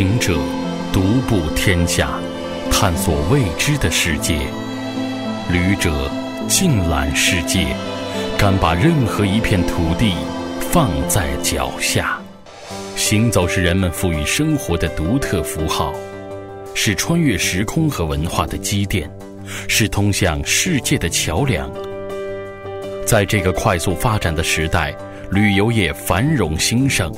行者独步天下，探索未知的世界；旅者尽览世界，敢把任何一片土地放在脚下。行走是人们赋予生活的独特符号，是穿越时空和文化的积淀，是通向世界的桥梁。在这个快速发展的时代，旅游业繁荣兴盛。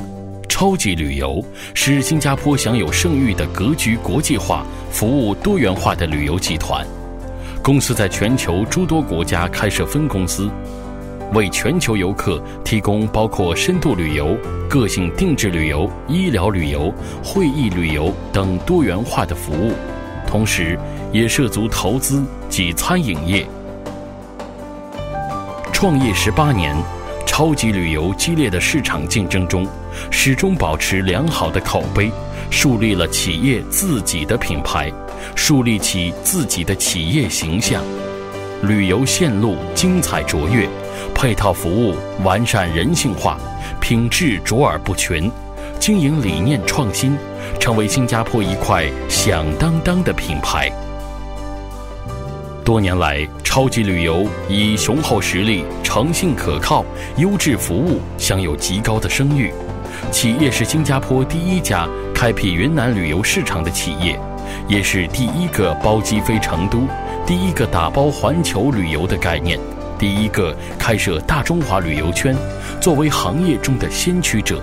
超级旅游是新加坡享有盛誉的格局国际化、服务多元化的旅游集团。公司在全球诸多国家开设分公司，为全球游客提供包括深度旅游、个性定制旅游、医疗旅游、会议旅游等多元化的服务，同时也涉足投资及餐饮业。创业十八年。超级旅游激烈的市场竞争中，始终保持良好的口碑，树立了企业自己的品牌，树立起自己的企业形象。旅游线路精彩卓越，配套服务完善人性化，品质卓尔不群，经营理念创新，成为新加坡一块响当当的品牌。多年来，超级旅游以雄厚实力、诚信可靠、优质服务享有极高的声誉。企业是新加坡第一家开辟云南旅游市场的企业，也是第一个包机飞成都、第一个打包环球旅游的概念、第一个开设大中华旅游圈，作为行业中的先驱者。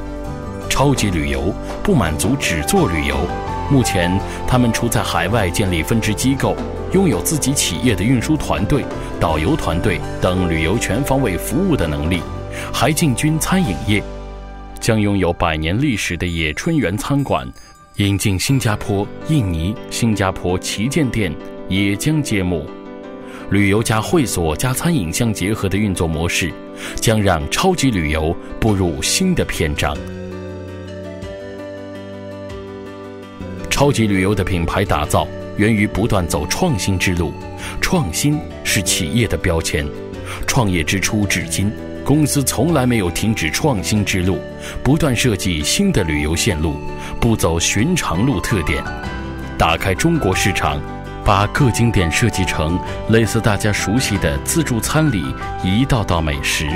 超级旅游不满足只做旅游，目前他们除在海外建立分支机构。拥有自己企业的运输团队、导游团队等旅游全方位服务的能力，还进军餐饮业，将拥有百年历史的野春园餐馆引进新加坡、印尼、新加坡旗舰店也将揭幕。旅游加会所加餐饮相结合的运作模式，将让超级旅游步入新的篇章。超级旅游的品牌打造。源于不断走创新之路，创新是企业的标签。创业之初至今，公司从来没有停止创新之路，不断设计新的旅游线路，不走寻常路特点，打开中国市场，把各景点设计成类似大家熟悉的自助餐里一道道美食。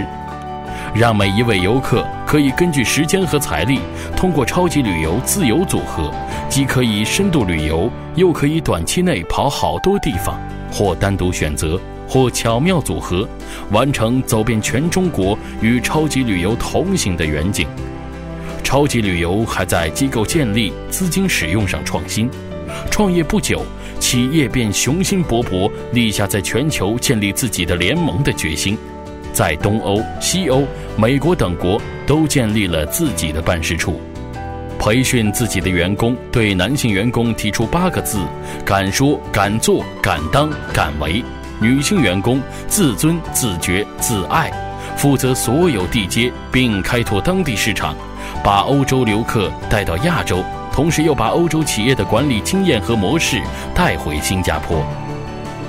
让每一位游客可以根据时间和财力，通过超级旅游自由组合，既可以深度旅游，又可以短期内跑好多地方，或单独选择，或巧妙组合，完成走遍全中国与超级旅游同行的远景。超级旅游还在机构建立、资金使用上创新。创业不久，企业便雄心勃勃，立下在全球建立自己的联盟的决心。在东欧、西欧、美国等国都建立了自己的办事处，培训自己的员工。对男性员工提出八个字：敢说、敢做、敢当、敢为；女性员工自尊、自觉、自爱，负责所有地接并开拓当地市场，把欧洲游客带到亚洲，同时又把欧洲企业的管理经验和模式带回新加坡。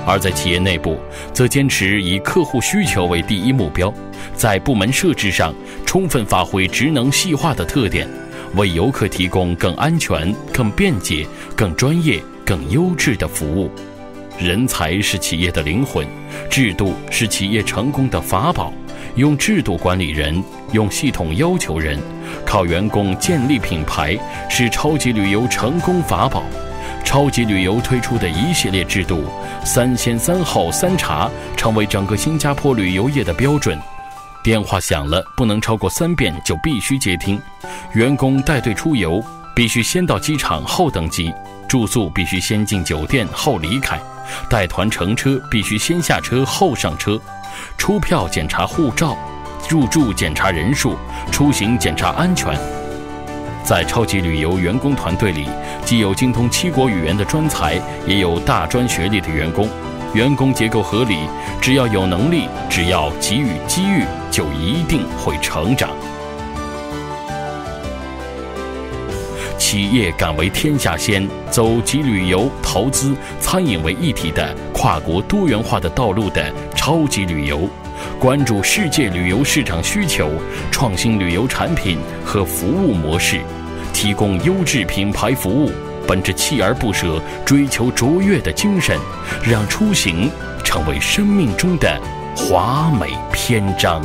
而在企业内部，则坚持以客户需求为第一目标，在部门设置上充分发挥职能细化的特点，为游客提供更安全、更便捷、更专业、更优质的服务。人才是企业的灵魂，制度是企业成功的法宝。用制度管理人，用系统要求人，靠员工建立品牌，是超级旅游成功法宝。超级旅游推出的一系列制度，三先三后三查，成为整个新加坡旅游业的标准。电话响了，不能超过三遍就必须接听。员工带队出游，必须先到机场后登机；住宿必须先进酒店后离开；带团乘车必须先下车后上车；出票检查护照，入住检查人数，出行检查安全。在超级旅游员工团队里，既有精通七国语言的专才，也有大专学历的员工。员工结构合理，只要有能力，只要给予机遇，就一定会成长。企业敢为天下先，走集旅游、投资、餐饮为一体的跨国多元化的道路的超级旅游。关注世界旅游市场需求创新旅游产品和服务模式提供优质品牌服务本着锲而不舍追求卓越的精神让出行成为生命中的华美篇章。